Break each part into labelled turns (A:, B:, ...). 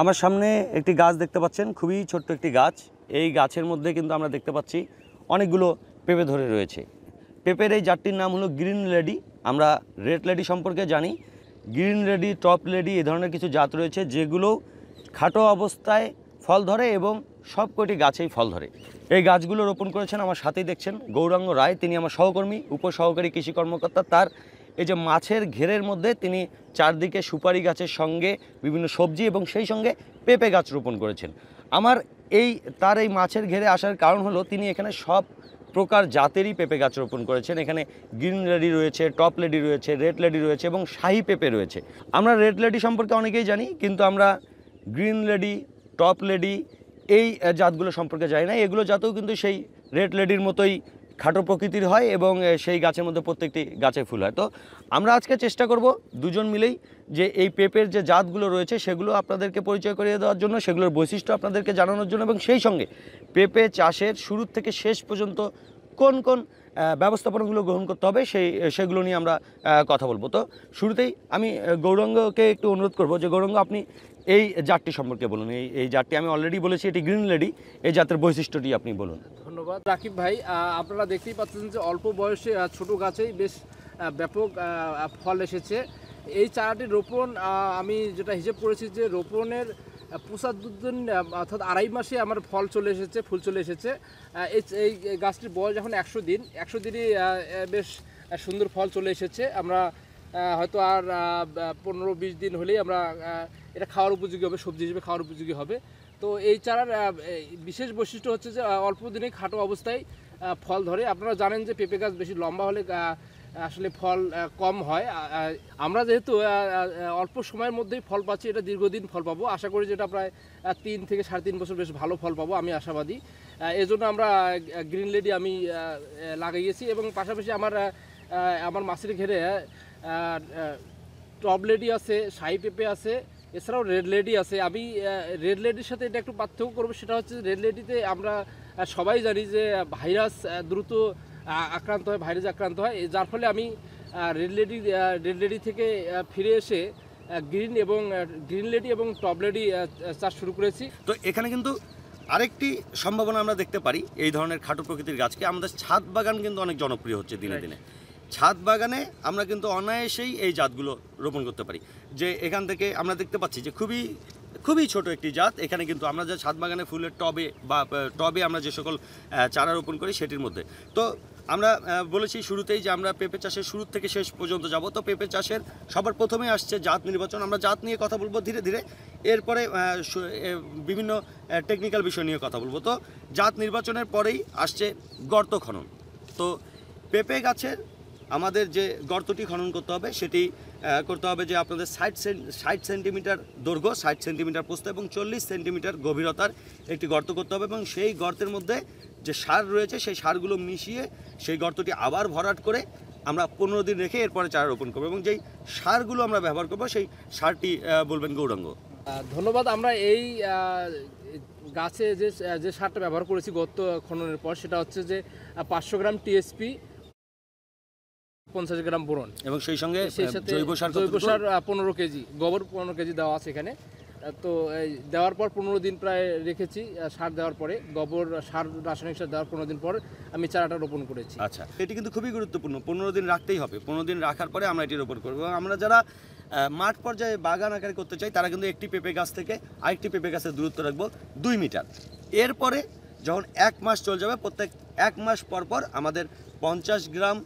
A: আমার সামনে একটি গাছ দেখতে পাচ্ছেন, খুবই ছোট্ট একটি গাছ। এই গাছের মধ্যে কিন্তু আমরা দেখতে পাচ্ছি অনেকগুলো পেঁপে ধরে রয়েছে। পেঁপের এই জাতটির নাম হলো গ্রিন লেডি। আমরা রেড লেডি সম্পর্কে জানি। গ্রিন লেডি, টপ লেডি এই ধরনের কিছু জাত রয়েছে যেগুলো খাটো অবস্থায় ফল ধরে এবং সব কটি গাছেই ফল ধরে। এই গাছগুলো রোপণ করেছেন আমার সাথেই দেখছেন গৌরাঙ্গ রায়। তিনি আমার সহকর্মী, উপসহকারী কৃষি কর্মকর্তা। তার এই যে মাছের ঘেরের মধ্যে তিনি চারদিকে সুপারি গাছের সঙ্গে বিভিন্ন সবজি এবং সেই সঙ্গে পেঁপে গাছ রোপণ করেছেন। আমার এই, তার এই মাছের ঘেরে আসার কারণ হলো তিনি এখানে সব প্রকার জাতেরই পেঁপে গাছ রোপণ করেছেন। এখানে গ্রিন লেডি রয়েছে, টপ লেডি রয়েছে, রেড লেডি রয়েছে এবং শাহি পেঁপে রয়েছে। আমরা রেড লেডি সম্পর্কে অনেকেই জানি, কিন্তু আমরা গ্রিন লেডি, টপ লেডি এই জাতগুলো সম্পর্কে জানি না। এগুলো জাতেও কিন্তু সেই রেড লেডির মতোই খাটো প্রকৃতির হয় এবং সেই গাছের মধ্যে প্রত্যেকটি গাছে ফুল হয়। তো আমরা আজকে চেষ্টা করব দুজন মিলেই যে এই পেঁপের যে জাতগুলো রয়েছে, সেগুলো আপনাদেরকে পরিচয় করিয়ে দেওয়ার জন্য, সেগুলোর বৈশিষ্ট্য আপনাদেরকে জানানোর জন্য এবং সেই সঙ্গে পেঁপে চাষের শুরু থেকে শেষ পর্যন্ত কোন কোন ব্যবস্থাপনাগুলো গ্রহণ করতে হবে, সেই সেগুলো নিয়ে আমরা কথা বলব। তো শুরুতেই আমি গৌরঙ্গকে একটু অনুরোধ করব যে, গৌরঙ্গ আপনি এই জাতটি সম্পর্কে বলুন। এই এই জাতটি আমি অলরেডি বলেছি, এটি গ্রিন লেডি এই জাতের বৈশিষ্ট্যটি আপনি বলুন।
B: ধন্যবাদ। রাকিব ভাই আপনারা দেখতেই পাচ্ছেন যে অল্প বয়সে ছোট গাছেই বেশ ব্যাপক ফল এসেছে। এই চারাটি রোপণ আমি যেটা হিসেব করেছি যে রোপণের পঁচাত্তর অর্থাৎ আড়াই মাসে আমার ফল চলে এসেছে, ফুল চলে এসেছে। এই গাছটির বয়স এখন একশো দিন। একশো দিনই বেশ সুন্দর ফল চলে এসেছে। আমরা হয়তো আর পনেরো, বিশ দিন হলেই আমরা এটা খাওয়ার উপযোগী হবে, সবজি হিসেবে খাওয়ার উপযোগী হবে। তো এই চারার বিশেষ বৈশিষ্ট্য হচ্ছে যে অল্প দিনে খাটো অবস্থায় ফল ধরে। আপনারা জানেন যে পেঁপে গাছ বেশি লম্বা হলে আসলে ফল কম হয়। আমরা যেহেতু অল্প সময়ের মধ্যেই ফল পাচ্ছি, এটা দীর্ঘদিন ফল পাবো। আশা করি যেটা প্রায় তিন থেকে সাড়ে তিন বছর বেশ ভালো ফল পাবো, আমি আশাবাদী। এজন্য আমরা গ্রিন লেডি আমি লাগাইয়েছি এবং পাশাপাশি আমার আমার মাছের ঘেরে টপ লেডি আছে, শাহি পেঁপে আছে এছাড়াও রেড লেডি আছে। আমি রেড লেডির সাথে এটা একটু পার্থক্য করব সেটা হচ্ছে রেড লেডিতে আমরা সবাই জানি যে ভাইরাস দ্রুত আক্রান্ত হয় ভাইরাস আক্রান্ত হয়। যার ফলে আমি রেড লেডি রেড লেডি থেকে ফিরে এসে গ্রিন এবং গ্রিন লেডি এবং টপ লেডি চাষ শুরু করেছি।
A: তো এখানে কিন্তু আরেকটি সম্ভাবনা আমরা দেখতে পারি এই ধরনের খাটো প্রকৃতির গাছকে। আমাদের ছাদ বাগান কিন্তু অনেক জনপ্রিয় হচ্ছে দিনে দিনে। ছাদ বাগানে আমরা কিন্তু অনায়াসেই এই জাতগুলো রোপণ করতে পারি। যে এখান থেকে আমরা দেখতে পাচ্ছি যে খুবই খুবই ছোট একটি জাত। এখানে কিন্তু আমরা যে ছাদ বাগানে ফুলের টবে বা টবে আমরা যে সকল চারা রোপণ করি সেটির মধ্যে। তো আমরা বলেছি শুরুতেই যে আমরা পেঁপে চাষের শুরু থেকে শেষ পর্যন্ত যাব। তো পেঁপে চাষের সবার প্রথমে আসছে জাত নির্বাচন। আমরা জাত নিয়ে কথা বলব ধীরে ধীরে। এরপরে বিভিন্ন টেকনিক্যাল বিষয় নিয়ে কথা বলব। তো জাত নির্বাচনের পরেই আসছে গর্ত খনন। তো পেঁপে গাছের আমাদের যে গর্তটি খনন করতে হবে, সেটি করতে হবে যে আপনাদের ষাট ষাট সেন্টিমিটার দৈর্ঘ্য, ষাট সেন্টিমিটার প্রস্থ এবং চল্লিশ সেন্টিমিটার গভীরতার একটি গর্ত করতে হবে এবং সেই গর্তের মধ্যে যে সার রয়েছে, সেই সারগুলো মিশিয়ে সেই গর্তটি আবার ভরাট করে আমরা পনেরো দিন রেখে এরপরে চারা রোপণ করব এবং যেই সারগুলো আমরা ব্যবহার করব, সেই সারটি বলবেন গৌরাঙ্গ।
B: ধন্যবাদ। আমরা এই গাছে যে যে সারটা ব্যবহার করেছি গত খননের পর, সেটা হচ্ছে যে পাঁচশো গ্রাম টিএসপি পঞ্চাশ গ্রাম বোরন।
A: এবং সেই সঙ্গে
B: সেই সাথে
A: জৈব সার
B: জৈব সার পনেরো কেজি গোবর পনেরো কেজি দেওয়া আছে এখানে। তো এই দেওয়ার পর পনেরো দিন প্রায় রেখেছি সার দেওয়ার পরে। গোবর সার রাসায়নিক সার দেওয়ার পনেরো দিন পর আমি চারাটা রোপণ করেছি।
A: আচ্ছা এটি কিন্তু খুবই গুরুত্বপূর্ণ। পনেরো দিন রাখতেই হবে। পনেরো দিন রাখার পরে আমরা এটি রোপণ করব। এবং আমরা যারা মাঠ পর্যায়ে বাগান আকারে করতে চাই তারা কিন্তু একটি পেঁপে গাছ থেকে আরেকটি পেঁপে গাছের দূরত্ব রাখব দুই মিটার। এরপরে যখন এক মাস চলে যাবে প্রত্যেক এক মাস পর পর আমাদের পঞ্চাশ গ্রাম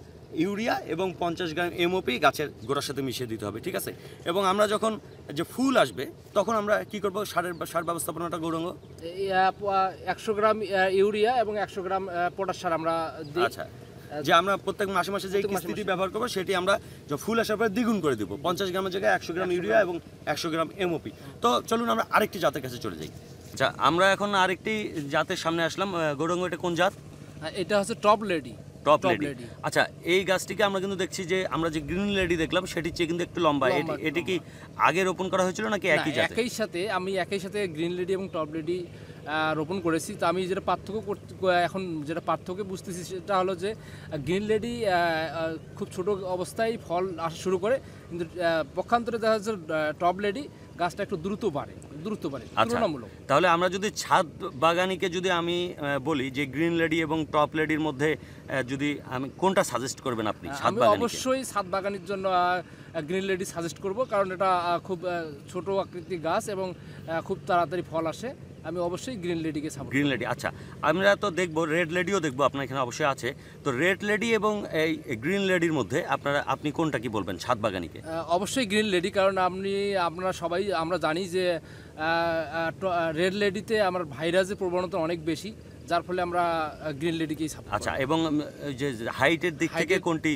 A: ইউরিয়া এবং পঞ্চাশ গ্রাম এমওপি গাছের গোড়ার সাথে মিশিয়ে দিতে হবে ঠিক আছে? এবং আমরা যখন যে ফুল আসবে তখন আমরা কি করব? সারের সার ব্যবস্থাপনাটা গৌরঙ্গ?
B: একশো গ্রাম ইউরিয়া এবং একশো গ্রাম পটাশ সার আমরা
A: আচ্ছা। যে আমরা প্রত্যেক মাসে মাসে যে কিস্তিটি ব্যবহার করব সেটি আমরা ফুল আসার পরে দ্বিগুণ করে দিব। পঞ্চাশ গ্রামের জায়গায় একশো গ্রাম ইউরিয়া এবং একশো গ্রাম এমওপি তো চলুন আমরা আরেকটি জাতের কাছে চলে যাই। আচ্ছা আমরা এখন আরেকটি জাতের সামনে আসলাম। গৌরঙ্গ এটা কোন জাত?
B: এটা হচ্ছে টপ লেডি।
A: টপ লেডি আচ্ছা এই গাছটিকে আমরা কিন্তু দেখছি যে আমরা যে গ্রিন লেডি দেখলাম সেটির চেয়ে কিন্তু একটু লম্বা। এটি এটি কি আগে রোপণ করা হয়েছিল নাকি একই জাতে
B: একই সাথে আমি একই সাথে গ্রিন লেডি এবং টপ লেডি রোপণ করেছি। তো আমি যেটা পার্থক্য করতে এখন যেটা পার্থক্য বুঝতেছি সেটা হলো যে গ্রিন লেডি খুব ছোট অবস্থায় ফল আসা শুরু করে। কিন্তু পক্ষান্তরে দেখা যাচ্ছে টপ লেডি গাছটা একটু দ্রুত বাড়ে দ্রুত বাড়ে
A: আচ্ছা
B: তুলনামূলক।
A: তাহলে আমরা যদি ছাদ বাগানিকে যদি আমি বলি যে গ্রিন লেডি এবং টপ লেডির মধ্যে যদি আমি কোনটা সাজেস্ট করবেন আপনি ছাদ
B: অবশ্যই ছাদ বাগানির জন্য গ্রিন লেডি সাজেস্ট করব কারণ এটা খুব ছোট আকৃতির গাছ এবং খুব তাড়াতাড়ি ফল আসে। আমি অবশ্যই গ্রিন লেডিকে সাপোর্ট
A: গ্রিন লেডি আচ্ছা। আমরা তো দেখব রেড লেডিও দেখব আপনার এখানে অবশ্যই আছে। তো রেড লেডি এবং এই গ্রিন লেডির মধ্যে আপনারা আপনি কোনটা কি বলবেন ছাদ বাগানিকে
B: অবশ্যই গ্রিন লেডি কারণ আপনি আপনারা সবাই আমরা জানি যে রেড লেডিতে আমার ভাইরাসের প্রবণতা অনেক বেশি। যার ফলে আমরা গ্রিন লেডিকেই সাপোর্ট
A: আচ্ছা এবং যে হাইটের দিক থেকে কোনটি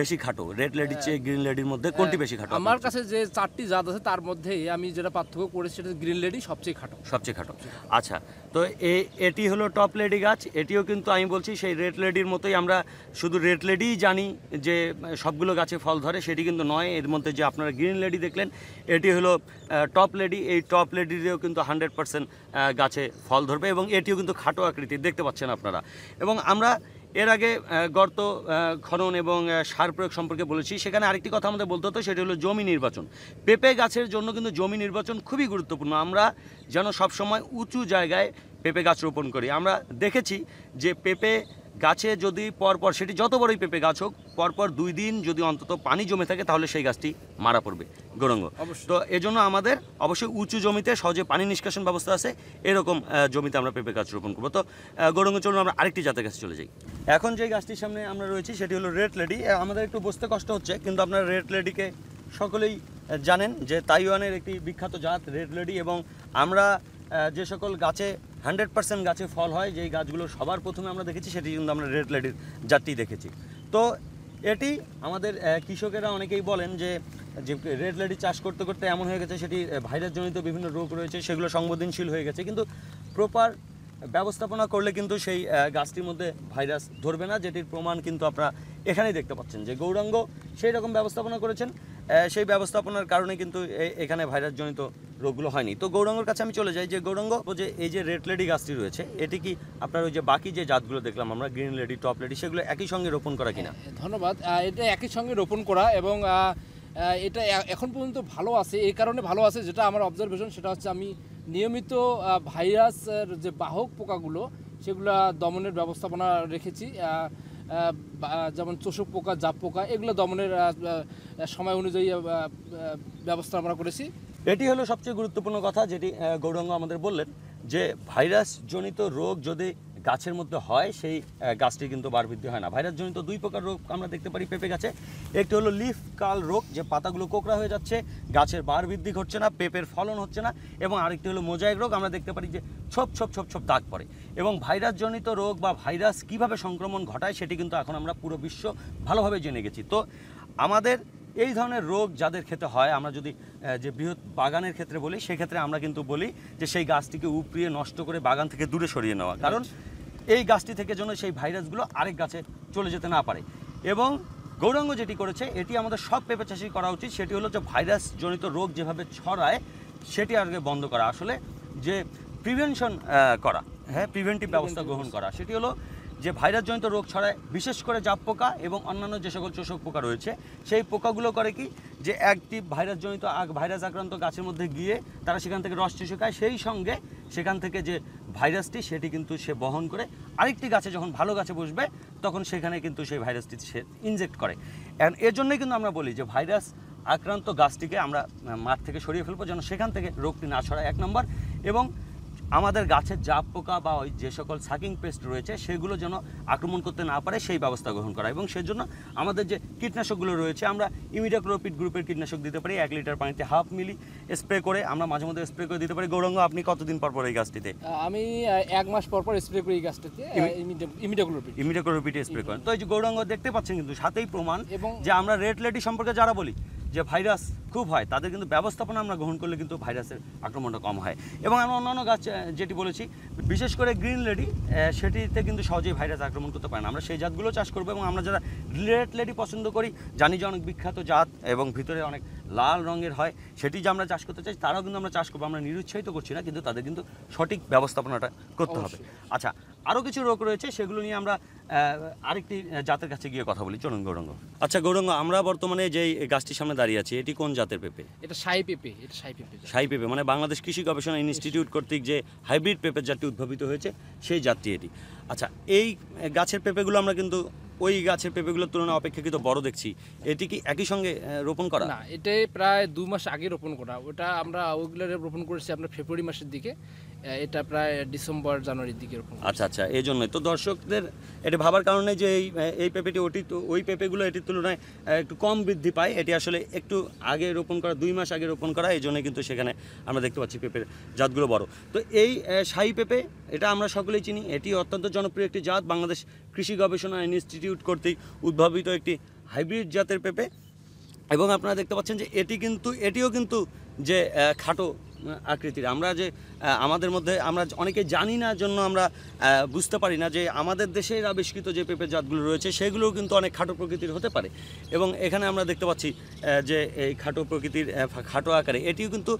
A: বেশি খাটো? রেড লেডির চেয়ে গ্রিন লেডির মধ্যে কোনটি বেশি খাটো
B: আমার কাছে যে চারটি জাত আছে তার মধ্যে আমি যেটা পার্থক্য করেছি সেটা গ্রিন লেডি সবচেয়ে খাটো।
A: সবচেয়ে খাটো। আচ্ছা তো এ- এটি হলো টপ লেডি গাছ। এটিও কিন্তু আমি বলছি সেই রেড লেডির মতোই আমরা শুধু রেড লেডিই জানি যে, সবগুলো গাছে ফল ধরে, সেটি কিন্তু নয়। এর মধ্যে যে আপনারা গ্রিন লেডি দেখলেন, এটি হলো টপ লেডি এই টপ লেডিরও কিন্তু হান্ড্রেড পার্সেন্ট গাছে ফল ধরবে এবং এটিও কিন্তু খাটো আকৃতির, দেখতে পাচ্ছেন আপনারা। এবং আমরা এর আগে গর্ত খনন এবং সার প্রয়োগ সম্পর্কে বলেছি। সেখানে আরেকটি কথা আমাদের বলতে হতো, সেটি হলো জমি নির্বাচন। পেঁপে গাছের জন্য কিন্তু জমি নির্বাচন খুবই গুরুত্বপূর্ণ। আমরা যেন সবসময় উঁচু জায়গায় পেঁপে গাছ রোপণ করি। আমরা দেখেছি যে পেঁপে গাছে যদি পরপর সেটি যত বড়ই পেঁপে গাছ হোক পরপর দুই দিন যদি অন্তত পানি জমে থাকে তাহলে সেই গাছটি মারা পড়বে গৌরঙ্গ। তো এজন্য আমাদের অবশ্যই উঁচু জমিতে সহজে পানি নিষ্কাশন ব্যবস্থা আছে এরকম জমিতে আমরা পেঁপে গাছ রোপণ করব। তো গৌরঙ্গ চলুন আমরা আরেকটি জাতের কাছে চলে যাই। এখন যে গাছটির সামনে আমরা রয়েছি সেটি হলো রেড লেডি। আমাদের একটু বসতে কষ্ট হচ্ছে কিন্তু আপনারা রেড লেডিকে সকলেই জানেন যে তাইওয়ানের একটি বিখ্যাত জাত রেড লেডি এবং আমরা যে সকল গাছে হান্ড্রেড পার্সেন্ট গাছে ফল হয়, যেই গাছগুলো সবার প্রথমে আমরা দেখেছি সেটি কিন্তু আমরা রেড লেডির জাতটি দেখেছি। তো এটি আমাদের কৃষকেরা অনেকেই বলেন যে যে রেড লেডি চাষ করতে করতে এমন হয়ে গেছে, সেটি ভাইরাসজনিত বিভিন্ন রোগ রয়েছে, সেগুলো সংবেদনশীল হয়ে গেছে। কিন্তু প্রপার ব্যবস্থাপনা করলে কিন্তু সেই গাছটির মধ্যে ভাইরাস ধরবে না, যেটির প্রমাণ কিন্তু আপনারা এখানেই দেখতে পাচ্ছেন। যে গৌরাঙ্গ সেই রকম ব্যবস্থাপনা করেছেন সেই ব্যবস্থাপনার কারণে কিন্তু এখানে ভাইরাসজনিত রোগগুলো হয়নি। তো গৌরাঙ্গর কাছে আমি চলে যাই যে গৌরাঙ্গ যে এই যে রেড লেডি গাছটি রয়েছে, এটি কি আপনার ওই যে বাকি যে জাতগুলো দেখলাম আমরা, গ্রিন লেডি, টপ লেডি, সেগুলো একই সঙ্গে রোপণ করা কিনা?
B: ধন্যবাদ। এটা একই সঙ্গে রোপণ করা এবং এটা এখন পর্যন্ত ভালো আছে, এই কারণে ভালো আছে যেটা আমার অবজারভেশন সেটা হচ্ছে আমি নিয়মিত ভাইরাসের যে বাহক পোকাগুলো, সেগুলো দমনের ব্যবস্থাপনা রেখেছি। যেমন চোষক পোকা, জাপ পোকা, এগুলো দমনের সময় অনুযায়ী ব্যবস্থা আমরা করেছি।
A: এটি হলো সবচেয়ে গুরুত্বপূর্ণ কথা যেটি গৌরাঙ্গ আমাদের বললেন যে, ভাইরাসজনিত রোগ যদি গাছের মধ্যে হয়, সেই গাছটি কিন্তু বার বৃদ্ধি হয় না। ভাইরাস জনিত দুই প্রকার রোগ আমরা দেখতে পারি পেঁপে গাছে। একটি হলো লিফ কাল রোগ, যে পাতাগুলো কোকড়া হয়ে যাচ্ছে, গাছের বার বৃদ্ধি ঘটছে না, পেঁপের ফলন হচ্ছে না, এবং আরেকটি হলো মোজাইক রোগ, আমরা দেখতে পারি যে ছোপ ছোপ ছোপ ছোপ দাগ পড়ে। এবং ভাইরাস জনিত রোগ বা ভাইরাস কীভাবে সংক্রমণ ঘটায়, সেটি কিন্তু এখন আমরা পুরো বিশ্ব ভালোভাবে জেনে গেছি। তো আমাদের এই ধরনের রোগ যাদের ক্ষেত্রে হয়, আমরা যদি যে বৃহৎ বাগানের ক্ষেত্রে বলি, সেক্ষেত্রে আমরা কিন্তু বলি যে সেই গাছটিকে উপড়িয়ে নষ্ট করে বাগান থেকে দূরে সরিয়ে নেওয়া। কারণ এই গাছটি থেকে যেন সেই ভাইরাসগুলো আরেক গাছে চলে যেতে না পারে। এবং গৌরাঙ্গ যেটি করেছে এটি আমাদের সব পেঁপে চাষি করা উচিত সেটি হলো যে ভাইরাস জনিত রোগ যেভাবে ছড়ায় সেটি আগে বন্ধ করা। আসলে যে প্রিভেনশন করা হ্যাঁ প্রিভেন্টিভ ব্যবস্থা গ্রহণ করা সেটি হলো যে ভাইরাসজনিত রোগ ছড়ায়, বিশেষ করে জাপ পোকা এবং অন্যান্য যে সকল চোষক পোকা রয়েছে, সেই পোকাগুলো করে কি? যে একটি ভাইরাসজনিত ভাইরাস আক্রান্ত গাছের মধ্যে গিয়ে তারা সেখান থেকে রস চুষে খায়, সেই সঙ্গে সেখান থেকে যে ভাইরাসটি, সেটি কিন্তু সে বহন করে আরেকটি গাছে যখন ভালো গাছে বসবে, তখন সেখানে কিন্তু সেই ভাইরাসটি সে ইনজেক্ট করে। And এর জন্যই কিন্তু আমরা বলি যে ভাইরাস আক্রান্ত গাছটিকে আমরা মাঠ থেকে সরিয়ে ফেলব যেন সেখান থেকে রোগটি না ছড়ায়। এক নম্বর, এবং আমাদের গাছের জাপ পোকা বা ওই যে সকল সাকিং পেস্ট রয়েছে সেগুলো যেন আক্রমণ করতে না পারে সেই ব্যবস্থা গ্রহণ করা। এবং সেজন্য আমাদের যে কীটনাশকগুলো রয়েছে আমরা ইমিডাক্লোপিড গ্রুপের কীটনাশক দিতে পারি এক লিটার পানিতে হাফ মিলি স্প্রে করে আমরা মাঝে মধ্যে স্প্রে করে দিতে পারি। গৌরঙ্গ আপনি কতদিন পর পর এই গাছটিতে?
B: আমি এক মাস পর পর স্প্রে করি এই গাছটিতে ইমিডিয়াকুলোপিড
A: ইমিডাক্লোপিড স্প্রে করেন। তো এই যে গৌরঙ্গ দেখতে পাচ্ছেন কিন্তু সাথেই প্রমাণ
B: এবং
A: যে আমরা রেড লেডি সম্পর্কে যারা বলি যে ভাইরাস খুব হয় তাদের কিন্তু ব্যবস্থাপনা আমরা গ্রহণ করলে কিন্তু ভাইরাসের আক্রমণটা কম হয়। এবং আমরা অন্যান্য গাছ যেটি বলেছি বিশেষ করে গ্রিন লেডি সেটিতে কিন্তু সহজেই ভাইরাস আক্রমণ করতে পারে না। আমরা সেই জাতগুলো চাষ করব এবং আমরা যারা রেড লেডি পছন্দ করি জানি যে অনেক বিখ্যাত জাত এবং ভিতরে অনেক লাল রঙের হয় সেটি যে আমরা চাষ করতে চাই তারাও কিন্তু আমরা চাষ করব। আমরা নিরুৎসাহিত করছি না কিন্তু তাদের কিন্তু সঠিক ব্যবস্থাপনাটা করতে হবে। আচ্ছা আরও কিছু রোগ রয়েছে সেগুলো নিয়ে আমরা আরেকটি জাতের কাছে গিয়ে কথা বলি। চলুন গৌরঙ্গ। আচ্ছা গৌরঙ্গ আমরা বর্তমানে যেই গাছটির সামনে দাঁড়িয়ে আছি এটি কোন জাতের পেঁপে?
B: এটা সাই পেঁপে এটা সাই পেঁপে
A: সাই পেঁপে মানে বাংলাদেশ কৃষি গবেষণা ইনস্টিটিউট কর্তৃক যে হাইব্রিড পেঁপের জাতটি উদ্ভাবিত হয়েছে সেই জাতটি এটি। আচ্ছা এই গাছের পেঁপেগুলো আমরা কিন্তু ওই গাছের পেঁপেগুলোর তুলনায় অপেক্ষাকৃত বড় দেখছি। এটি কি একই সঙ্গে রোপণ করা?
B: না এটাই প্রায় দু মাস আগে রোপণ করা। ওটা আমরা ওইগুলো রোপণ করেছি আপনার ফেব্রুয়ারি মাসের দিকে। এটা প্রায় ডিসেম্বর, জানুয়ারির দিকে করেছি।
A: আচ্ছা আচ্ছা এই জন্যই তো দর্শকদের এটা ভাবার কারণে যে এই এই পেঁপেটি ওটি ওই পেঁপেগুলো এটির তুলনায় একটু কম বৃদ্ধি পায়। এটি আসলে একটু আগে রোপণ করা, দুই মাস আগে রোপণ করা এই জন্য কিন্তু সেখানে আমরা দেখতে পাচ্ছি পেঁপের জাতগুলো বড়। তো এই শাহী পেঁপে, এটা আমরা সকলেই চিনি, এটি অত্যন্ত জনপ্রিয় একটি জাত বাংলাদেশ কৃষি গবেষণা ইনস্টিটিউট কর্তৃক উদ্ভাবিত একটি হাইব্রিড জাতের পেঁপে। এবং আপনারা দেখতে পাচ্ছেন যে এটি কিন্তু, এটিও কিন্তু যে খাটো আকৃতির। আমরা যে আমাদের মধ্যে আমরা অনেকে জানি না জন্য আমরা বুঝতে পারি না যে আমাদের দেশের আবিষ্কৃত যে পেঁপে জাতগুলো রয়েছে সেগুলোও কিন্তু অনেক খাটো প্রকৃতির হতে পারে। এবং এখানে আমরা দেখতে পাচ্ছি যে এই খাটো প্রকৃতির খাটো আকারে এটিও কিন্তু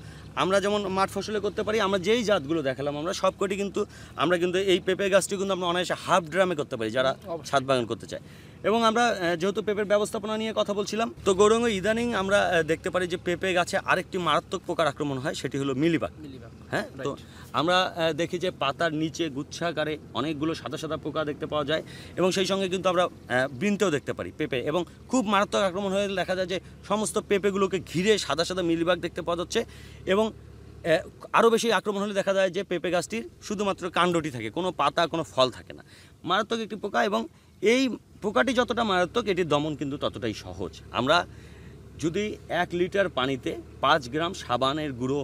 A: আমরা যেমন মাঠ ফসলে করতে পারি আমরা যেই জাতগুলো দেখালাম আমরা সবকটি কিন্তু আমরা কিন্তু এই পেঁপে গাছটি কিন্তু আমরা অনায়াসে হাফ ড্রামে করতে পারি যারা। ছাদ বাগান করতে চায়। এবং আমরা যেহেতু পেঁপের ব্যবস্থাপনা নিয়ে কথা বলছিলাম তো গৌরঙ্গ ইদানিং আমরা দেখতে পারি যে পেঁপে গাছে আরেকটি মারাত্মক পোকার আক্রমণ হয় সেটি হলো মিলিবাগ
B: মিলিবাগ।
A: হ্যাঁ তো আমরা দেখি যে পাতার নিচে গুচ্ছাকারে অনেকগুলো সাদা সাদা পোকা দেখতে পাওয়া যায় এবং সেই সঙ্গে কিন্তু আমরা বৃন্তেও দেখতে পারি পেঁপে এবং খুব মারাত্মক আক্রমণ হয়ে দেখা যায় যে সমস্ত পেঁপেগুলোকে ঘিরে সাদা সাদা মিলিবাগ দেখতে পাওয়া যাচ্ছে এবং আরও বেশি আক্রমণ হলে দেখা যায় যে পেঁপে গাছটির শুধুমাত্র কাণ্ডটি থাকে কোনো পাতা কোনো ফল থাকে না মারাত্মক একটি পোকা এবং এই পোকাটি যতটা মারাত্মক, এটির দমন কিন্তু ততটাই সহজ। আমরা যদি এক লিটার পানিতে পাঁচ গ্রাম সাবানের গুঁড়ো,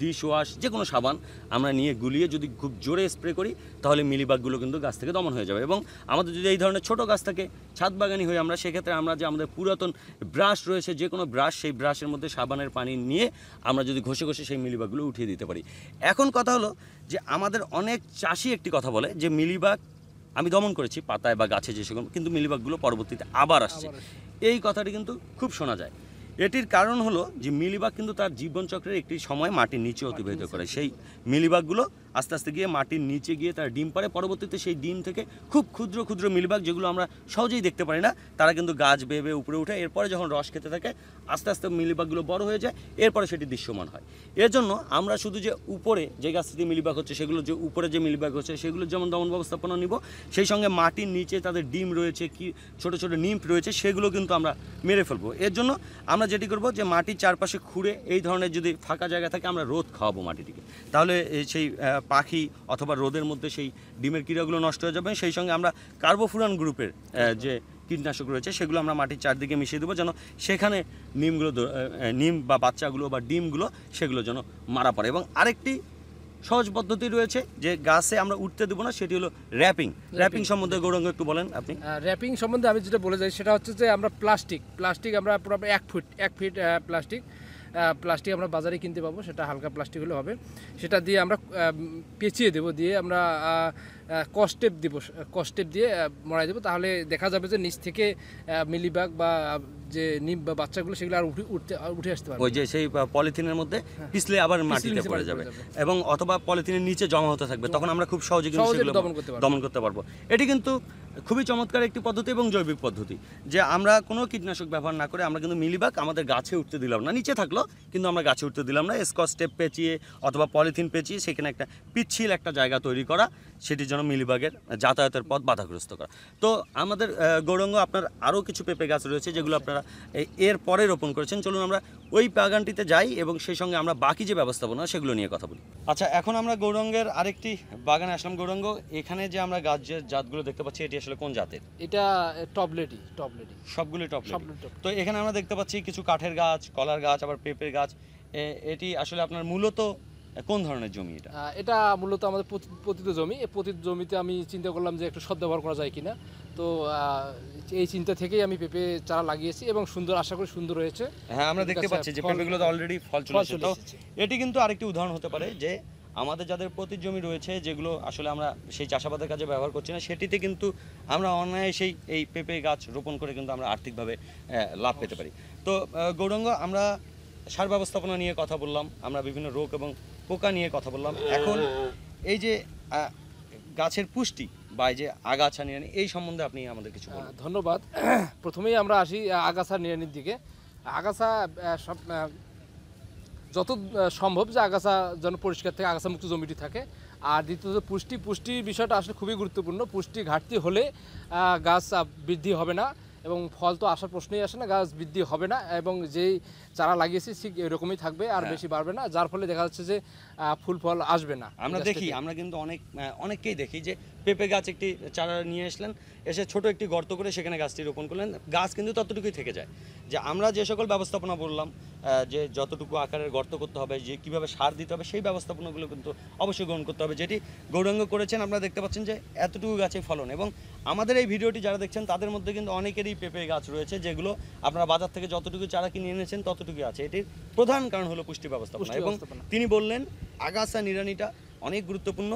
A: ডিশ ওয়াশ যে কোনো সাবান আমরা নিয়ে গুলিয়ে যদি খুব জোরে স্প্রে করি, তাহলে মিলিবাগগুলো কিন্তু গাছ থেকে দমন হয়ে যাবে। এবং আমাদের যদি এই ধরনের ছোট গাছ থাকে, ছাদ বাগানি হয়ে আমরা, সেক্ষেত্রে আমরা যে আমাদের পুরাতন ব্রাশ রয়েছে যে কোনো ব্রাশ, সেই ব্রাশের মধ্যে সাবানের পানি নিয়ে আমরা যদি ঘষে ঘষে সেই মিলিবাগগুলো উঠিয়ে দিতে পারি। এখন কথা হলো যে, আমাদের অনেক চাষি একটি কথা বলে যে, মিলিবাগ আমি দমন করেছি পাতায় বা গাছে যে সেগুলো কিন্তু মিলিবাগগুলো পরবর্তীতে আবার আসছে। এই কথাটি কিন্তু খুব শোনা যায়। এটির কারণ হলো যে মিলিবাগ কিন্তু তার জীবনচক্রের একটি সময় মাটির নিচে অতিবাহিত করে। সেই মিলিবাগগুলো আস্তে আস্তে গিয়ে মাটির নিচে গিয়ে তারা ডিম পারে পরবর্তীতে সেই ডিম থেকে খুব ক্ষুদ্র ক্ষুদ্র মিলবাগ যেগুলো আমরা সহজেই দেখতে পারি না, তারা কিন্তু গাছ বেয়ে বেয়ে উপরে উঠে, এরপরে যখন রস খেতে থাকে, আস্তে আস্তে মিলিবাগগুলো বড় হয়ে যায়, এরপরে সেটি দৃশ্যমান হয়। এর জন্য আমরা শুধু যে উপরে যে গাছ থেকে মিলিবাগ হচ্ছে, সেগুলো যে উপরে যে মিলিবাগ হচ্ছে সেগুলো যেমন দমন ব্যবস্থাপনা নিব, সেই সঙ্গে মাটির নিচে তাদের ডিম রয়েছে, কি ছোট ছোট নিম্ফ রয়েছে, সেগুলো কিন্তু আমরা মেরে ফেলব। এর জন্য আমরা যেটি করব যে মাটির চারপাশে খুঁড়ে, এই ধরনের যদি ফাঁকা জায়গা থাকে, আমরা রোদ খাওয়াবো মাটিটিকে। তাহলে সেই পাখি অথবা রোদের মধ্যে সেই ডিমের কীড়াগুলো নষ্ট হয়ে যাবে। সেই সঙ্গে আমরা কার্বোফুরান গ্রুপের যে কীটনাশক রয়েছে সেগুলো আমরা মাটির চারদিকে মিশিয়ে দেবো যেন সেখানে নিমগুলো নিম বা বাচ্চাগুলো বা ডিমগুলো সেগুলো যেন মারা পড়ে। এবং আরেকটি সহজ পদ্ধতি রয়েছে যে গাছে আমরা উঠতে দেবো না সেটি হলো র্যাপিং। র্যাপিং সম্বন্ধে গৌরঙ্গ একটু বলেন আপনি।
B: র্যাপিং সম্বন্ধে আমি যেটা বলে যাই সেটা হচ্ছে যে আমরা প্লাস্টিক প্লাস্টিক আমরা পুরো এক ফুট এক ফিট প্লাস্টিক। প্লাস্টিক আমরা বাজারে কিনতে পাবো, সেটা হালকা প্লাস্টিক হলে হবে। সেটা দিয়ে আমরা পেঁচিয়ে দেবো, দিয়ে আমরা কস্টেপ দিব কস্টেপ দিয়ে মরাই দেবো। তাহলে দেখা যাবে যে নিচ থেকে মিলিবাগ বা যে নিম বা বাচ্চাগুলো সেগুলো আর উঠে উঠতে উঠে আসতে পারবে
A: ওই যে সেই পলিথিনের মধ্যে পিছলে আবার মাটিতে পড়ে যাবে। এবং অথবা পলিথিনের নিচে জমা হতে থাকবে। তখন আমরা খুব সহজে কিন্তু সেগুলো
B: দমন করতে পারব।
A: এটি কিন্তু খুবই চমৎকার একটি পদ্ধতি এবং জৈবিক পদ্ধতি। যে আমরা কোনো কীটনাশক ব্যবহার না করে আমরা কিন্তু মিলিবাগ আমাদের গাছে উঠতে দিলাম না। নিচে থাকল কিন্তু আমরা গাছে উঠতে দিলাম না। স্কচ টেপ পেঁচিয়ে অথবা পলিথিন পেঁচিয়ে সেখানে একটা পিচ্ছিল একটা জায়গা তৈরি করা সেটির জন্য মিলিবাগের যাতায়াতের পথ বাধাগ্রস্ত করা। তো আমাদের গৌরঙ্গ আপনার আরও কিছু পেঁপে গাছ রয়েছে যেগুলো আপনারা এর পরে রোপণ করেছেন। চলুন আমরা ওই বাগানটিতে যাই এবং সেই সঙ্গে আমরা বাকি যে ব্যবস্থাপনা সেগুলো নিয়ে কথা বলি। আচ্ছা এখন আমরা গৌরঙ্গের আরেকটি বাগানে আসলাম। গৌরঙ্গ এখানে যে আমরা গাছ যে জাতগুলো দেখতে পাচ্ছি এটি আসলে কোন জাতের?
B: এটা টবলেটি টবলেটি
A: সবগুলি
B: top।
A: তো এখানে আমরা দেখতে পাচ্ছি কিছু কাঠের গাছ কলার গাছ আবার পেঁপের গাছ। এটি আসলে আপনার মূলত কোন ধরনের জমি এটা?
B: এটা মূলত আমাদের পতি- পতিত জমি। এই পতিত জমিতে আমি চিন্তা করলাম যে একটু সদ্ব্যবহার করা যায় কিনা। তো এই চিন্তা থেকেই আমি পেঁপে চারা লাগিয়েছি এবং সুন্দর আশা করি সুন্দর হয়েছে।
A: হ্যাঁ আমরা দেখতে পাচ্ছি যে পেঁপেগুলো তো অলরেডি ফল চলে এসেছে। তো এটি কিন্তু আরেকটি উদাহরণ হতে পারে যে আমাদের যাদের প্রতি জমি রয়েছে যেগুলো আসলে আমরা সেই চাষাবাদের কাজে ব্যবহার করছি না সেটিতে কিন্তু আমরা অনায়াসেই এই পেঁপে গাছ রোপণ করে কিন্তু আমরা আর্থিকভাবে লাভ পেতে পারি। তো গৌরঙ্গ আমরা সার ব্যবস্থাপনা নিয়ে কথা বললাম। আমরা বিভিন্ন রোগ এবং পোকা নিয়ে কথা বললাম। এখন এই যে গাছের পুষ্টি বা এই যে আগাছা নিয়ে এই সম্বন্ধে আপনি আমাদের কিছু বলুন।
B: ধন্যবাদ। প্রথমেই আমরা আসি আগাছা নিড়ানির দিকে। আগাছা সব যত সম্ভব যে আগাছা যেন পরিষ্কার থাকে আগাছা মুক্ত জমিটি থাকে। আর দ্বিতীয়ত পুষ্টি পুষ্টির বিষয়টা আসলে খুবই গুরুত্বপূর্ণ। পুষ্টি ঘাটতি হলে গাছ বৃদ্ধি হবে না। এবং ফল তো আসার প্রশ্নই আসে না গাছ বৃদ্ধি হবে না এবং যেই চারা লাগিয়েছি ঠিক এরকমই থাকবে আর বেশি বাড়বে না যার ফলে দেখা যাচ্ছে যে ফুল ফল আসবে না
A: আমরা দেখি আমরা কিন্তু অনেক অনেককেই দেখি যে পেঁপে গাছ একটি চারা নিয়ে আসলেন এসে ছোট একটি গর্ত করে সেখানে গাছটি রোপণ করলেন। গাছ কিন্তু ততটুকুই থেকে যায়। যে আমরা যে সকল ব্যবস্থাপনা বললাম যে যতটুকু আকারের গর্ত করতে হবে যে কীভাবে সার দিতে হবে সেই ব্যবস্থাপনাগুলো কিন্তু অবশ্যই গ্রহণ করতে হবে যেটি গৌরাঙ্গ করেছেন। আপনারা দেখতে পাচ্ছেন যে এতটুকু গাছে ফলন এবং আমাদের এই ভিডিওটি যারা দেখছেন তাদের মধ্যে কিন্তু অনেকেরই পেঁপে গাছ রয়েছে যেগুলো আপনারা বাজার থেকে যতটুকু চারা কিনে এনেছেন ততটুকুই আছে। এটির প্রধান কারণ হলো পুষ্টি ব্যবস্থাপনা এবং তিনি বললেন আগাছা নিড়ানিটা অনেক গুরুত্বপূর্ণ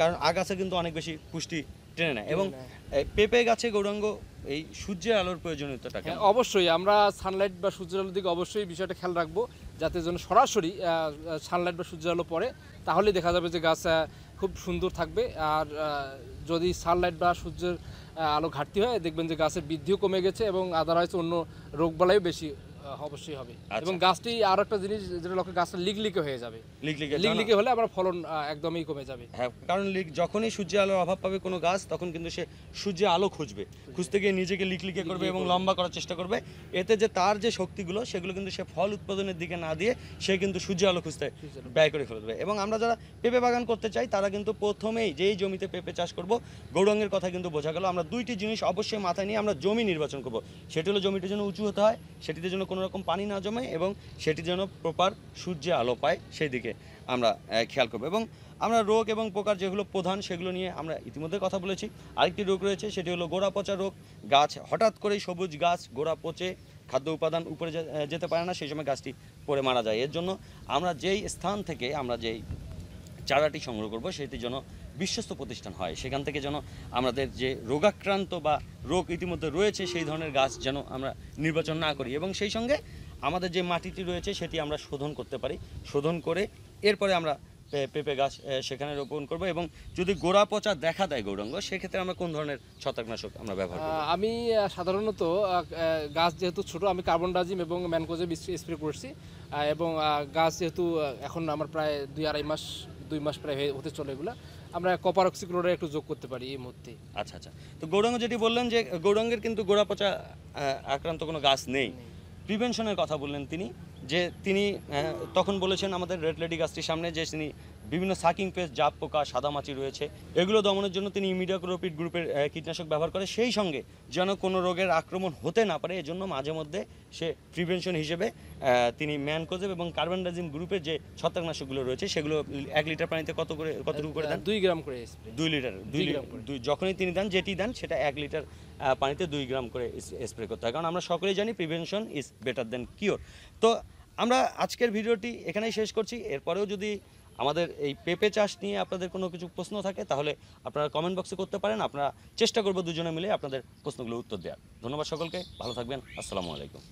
A: কারণ আগাছা কিন্তু অনেক বেশি পুষ্টি টেনে নেয়। এবং পেঁপে গাছে গৌরাঙ্গ এই সূর্যের আলোর প্রয়োজনীয়তাটা
B: হ্যাঁ অবশ্যই। আমরা সানলাইট বা সূর্যের আলোর দিকে অবশ্যই বিষয়টা খেয়াল রাখব যাতে যেন সরাসরি সানলাইট বা সূর্যের আলো পড়ে। তাহলে দেখা যাবে যে গাছ খুব সুন্দর থাকবে। আর যদি সানলাইট বা সূর্যের আলো ঘাটতি হয় দেখবেন যে গাছের বৃদ্ধিও কমে গেছে এবং আদারওয়াইজ অন্য রোগবালাইও বেশি অবশ্যই হবে।
A: আচ্ছা।
B: এবং গাছটি আর একটা জিনিস যেটা লক্ষ্য গাছটা লিকলিকে হয়ে যাবে।
A: লিকলিকে
B: লিকলিকে হলে আবার ফলন একদমই কমে যাবে।
A: হ্যাঁ কারণ লিক- যখনই সূর্যের আলোর অভাব পাবে কোনো গাছ তখন কিন্তু সে সূর্যের আলো খুঁজবে। খুঁজতে গিয়ে নিজেকে লিকলিকে করবে এবং লম্বা করার চেষ্টা করবে। এতে যে তার যে শক্তিগুলো সেগুলো কিন্তু সে ফল উৎপাদনের দিকে না দিয়ে সে কিন্তু সূর্যের আলো খুঁজতে ব্যয় করে ফেলবে। এবং আমরা যারা পেঁপে বাগান করতে চাই তারা কিন্তু প্রথমেই যেই জমিতে পেঁপে চাষ করব গৌরঙ্গের কথা কিন্তু বোঝা গেল। আমরা দুইটি জিনিস অবশ্যই মাথায় নিয়ে আমরা জমি নির্বাচন করব। সেটি হলো জমিটি যেন উঁচু হতে হয় সেটিতে যেন কোনো রকম পানি না জমে এবং সেটি যেন প্রপার সূর্যে আলো পায় সেই দিকে আমরা খেয়াল করব। এবং আমরা রোগ এবং পোকার যেগুলো প্রধান, সেগুলো নিয়ে আমরা ইতিমধ্যে কথা বলেছি। আরেকটি রোগ রয়েছে, সেটি হলো গোড়া পচা রোগ। গাছ, হঠাৎ করেই সবুজ গাছ গোড়া পচে খাদ্য উপাদান উপরে যেতে পারে না, সেই সময় গাছটি পড়ে মারা যায়। এর জন্য আমরা যেই স্থান থেকে আমরা যেই চারাটি সংগ্রহ করব সেটি যেন বিশ্বস্ত প্রতিষ্ঠান হয়। সেখান থেকে যেন আমাদের যে রোগাক্রান্ত বা রোগ ইতিমধ্যে রয়েছে, সেই ধরনের গাছ যেন আমরা নির্বাচন না করি এবং সেই সঙ্গে আমাদের যে মাটিটি রয়েছে, সেটি আমরা শোধন করতে পারি। শোধন করে এরপরে আমরা পেঁপে গাছ সেখানে রোপণ করব এবং যদি গোড়া পচা দেখা দেয় গৌরাঙ্গ, সেক্ষেত্রে আমরা কোন ধরনের ছত্রাকনাশক আমরা ব্যবহার
B: আমি সাধারণত গাছ যেহেতু ছোট, আমি কার্বন ডাজিম এবং ম্যানকোজে স্প্রে করছি। এবং গাছ যেহেতু এখন আমার প্রায় দুই আড়াই মাস, দুই মাস প্রায় হতে চলে এগুলো। আমরা কপার অক্সিক্লোরাইড একটু যোগ করতে পারি এই মুহূর্তে।
A: আচ্ছা আচ্ছা। তো গৌরাঙ্গ যেটি বললেন যে গৌরাঙ্গের কিন্তু গোড়া পচা আক্রান্ত কোনো গাছ নেই। প্রিভেনশনের কথা বললেন তিনি যে তিনি তখন বলেছেন আমাদের রেড লেডি গাছটির সামনে যে তিনি বিভিন্ন সাকিং পেস্ট জাপ পোকা সাদামাছি রয়েছে। এগুলো দমনের জন্য তিনি ইমিডিয়াক্লোপিড গ্রুপের কীটনাশক ব্যবহার করে। সেই সঙ্গে যেন কোনো রোগের আক্রমণ হতে না পারে এজন্য মাঝে মধ্যে সে প্রিভেনশন হিসেবে তিনি ম্যানকোজেব এবং কার্বনডাজিম গ্রুপের যে ছত্রাকনাশকগুলো রয়েছে সেগুলো এক লিটার পানিতে কত করে কতটুকু করে দেন?
B: দুই গ্রাম করে
A: দুই লিটার দুই
B: দুই
A: যখনই তিনি দেন যেটি দেন সেটা এক লিটার পানিতে দুই গ্রাম করে স্প্রে করতে হয়। কারণ আমরা সকলেই জানি prevention is better than cure তো আমরা আজকের ভিডিওটি এখানেই শেষ করছি। এরপরেও যদি আমাদের এই পেঁপে চাষ নিয়ে আপনাদের কোনো কিছু প্রশ্ন থাকে, তাহলে আপনারা কমেন্ট বক্সে করতে পারেন। আপনারা চেষ্টা করব দুজনে মিলে আপনাদের প্রশ্নগুলো উত্তর দেওয়ার। ধন্যবাদ সকলকে, ভালো থাকবেন, আসসালামু আলাইকুম।